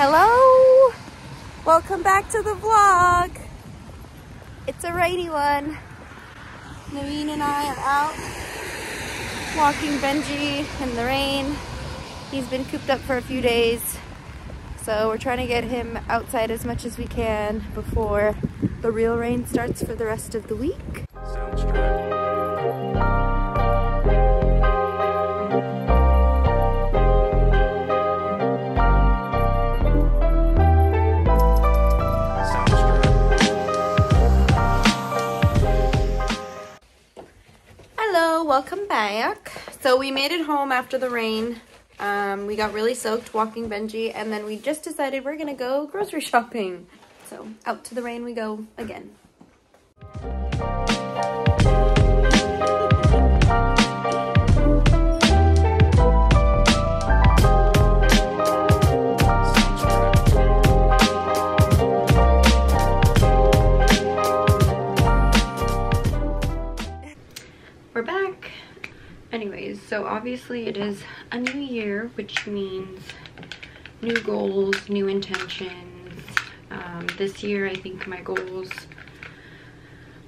Hello! Welcome back to the vlog. It's a rainy one. Naveen and I are out walking Benji in the rain. He's been cooped up for a few days. So we're trying to get him outside as much as we can before the real rain starts for the rest of the week. So we made it home after the rain. Um, we got really soaked walking Benji and then we just decided we're gonna go grocery shopping. So out to the rain we go again. Anyways, so obviously it is a new year, which means new goals, new intentions. Um, this year, I think my goals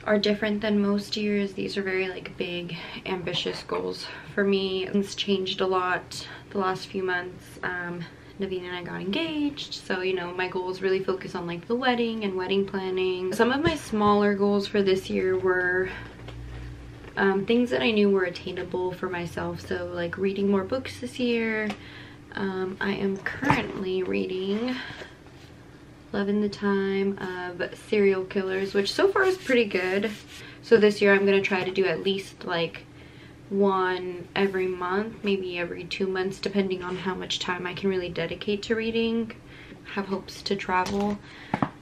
are different than most years. These are very like big, ambitious goals for me. Things changed a lot the last few months. Um, Naveen and I got engaged. So, you know, my goals really focus on like the wedding and wedding planning. Some of my smaller goals for this year were um, things that I knew were attainable for myself. So like reading more books this year. Um, I am currently reading Love in the Time of Serial Killers, which so far is pretty good. So this year I'm going to try to do at least like one every month, maybe every two months, depending on how much time I can really dedicate to reading. Have hopes to travel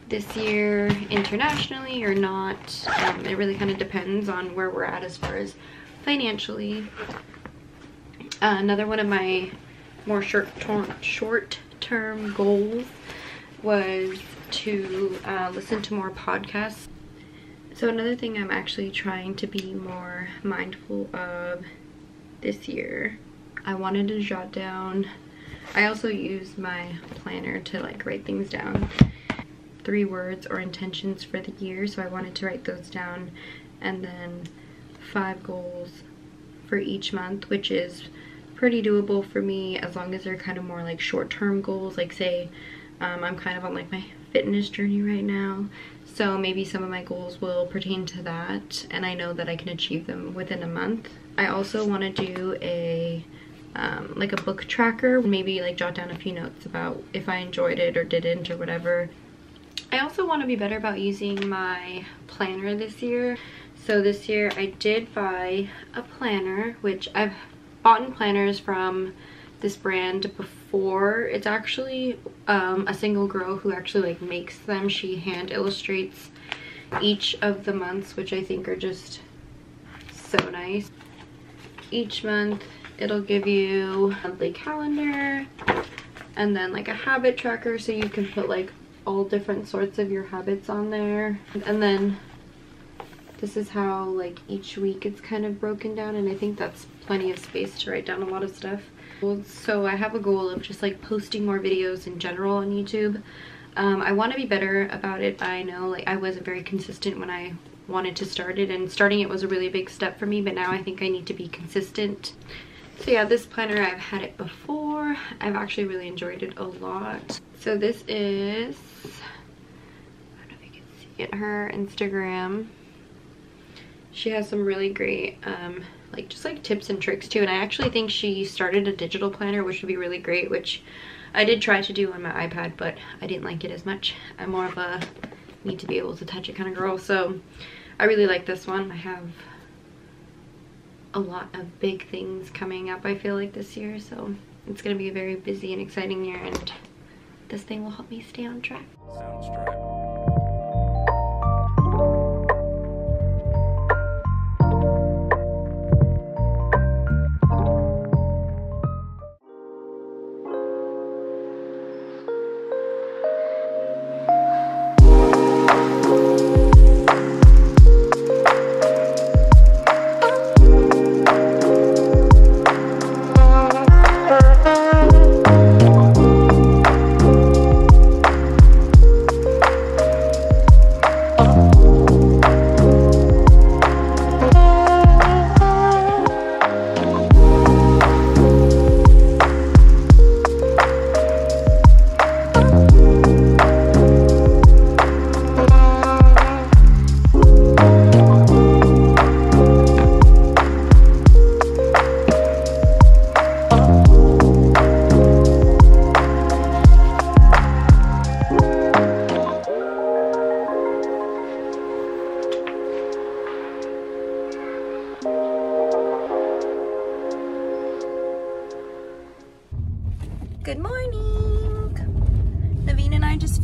this year internationally or not. Um, it really kind of depends on where we're at as far as financially. Uh, another one of my more short term short term goals was to uh, listen to more podcasts. So another thing I'm actually trying to be more mindful of this year, I wanted to jot down. I also use my planner to like write things down three words or intentions for the year so I wanted to write those down and then five goals for each month which is pretty doable for me as long as they're kind of more like short-term goals like say um, I'm kind of on like my fitness journey right now so maybe some of my goals will pertain to that and I know that I can achieve them within a month. I also want to do a um, like a book tracker maybe like jot down a few notes about if I enjoyed it or didn't or whatever I also want to be better about using my planner this year. So this year I did buy a planner, which I've bought in planners from this brand before. It's actually um, a single girl who actually like makes them. She hand illustrates each of the months, which I think are just so nice. Each month it'll give you a monthly calendar and then like a habit tracker so you can put like all different sorts of your habits on there. And then this is how like each week it's kind of broken down and I think that's plenty of space to write down a lot of stuff. So I have a goal of just like posting more videos in general on YouTube. Um, I want to be better about it. I know like I wasn't very consistent when I wanted to start it and starting it was a really big step for me but now I think I need to be consistent. So yeah, this planner, I've had it before. I've actually really enjoyed it a lot. So this is, I don't know if you can see it, her Instagram. She has some really great, um, like just like tips and tricks too. And I actually think she started a digital planner, which would be really great, which I did try to do on my iPad, but I didn't like it as much. I'm more of a need to be able to touch it kind of girl. So I really like this one. I have a lot of big things coming up I feel like this year so it's gonna be a very busy and exciting year and this thing will help me stay on track.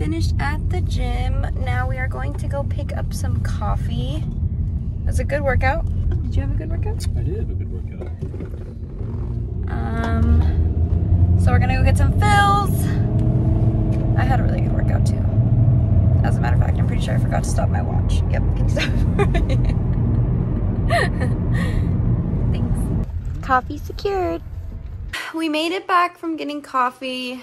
Finished at the gym. Now we are going to go pick up some coffee. It was a good workout. Did you have a good workout? I did have a good workout. Um, so we're gonna go get some Philz. I had a really good workout too. As a matter of fact, I'm pretty sure I forgot to stop my watch. Yep, can stop? Thanks. Coffee secured. We made it back from getting coffee.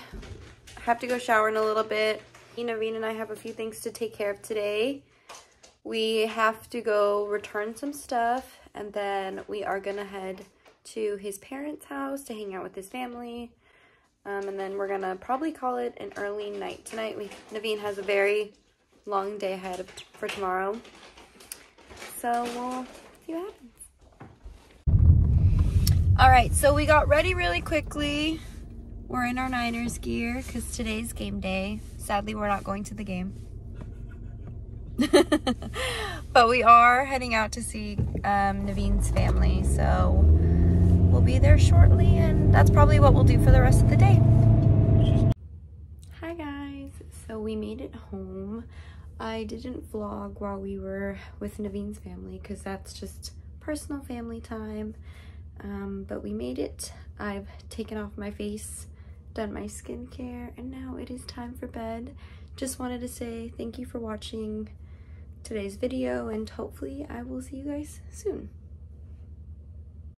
I have to go shower in a little bit. Naveen and I have a few things to take care of today. We have to go return some stuff and then we are gonna head to his parents' house to hang out with his family. Um, and then we're gonna probably call it an early night tonight. We Naveen has a very long day ahead of, for tomorrow. So we'll see what happens. All right, so we got ready really quickly. We're in our Niners gear because today's game day. Sadly, we're not going to the game. but we are heading out to see um, Naveen's family, so we'll be there shortly, and that's probably what we'll do for the rest of the day. Hi guys, so we made it home. I didn't vlog while we were with Naveen's family because that's just personal family time, um, but we made it. I've taken off my face, done my skincare, and now it is time for bed. Just wanted to say thank you for watching today's video and hopefully I will see you guys soon.